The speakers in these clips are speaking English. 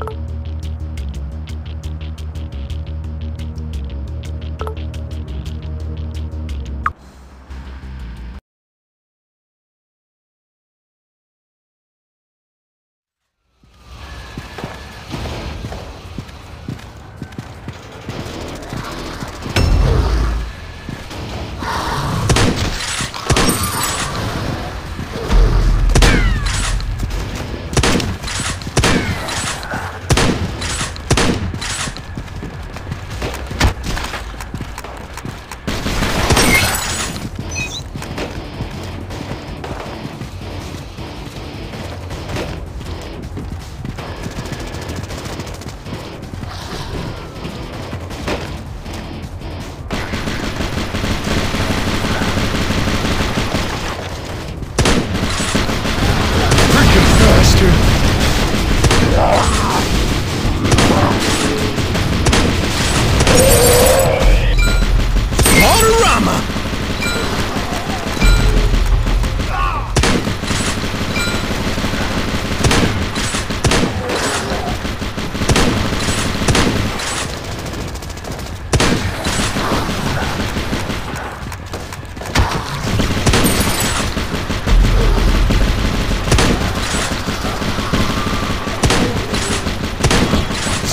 you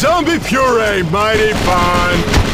Zombie puree, mighty fine.